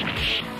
you